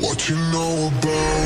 What you know about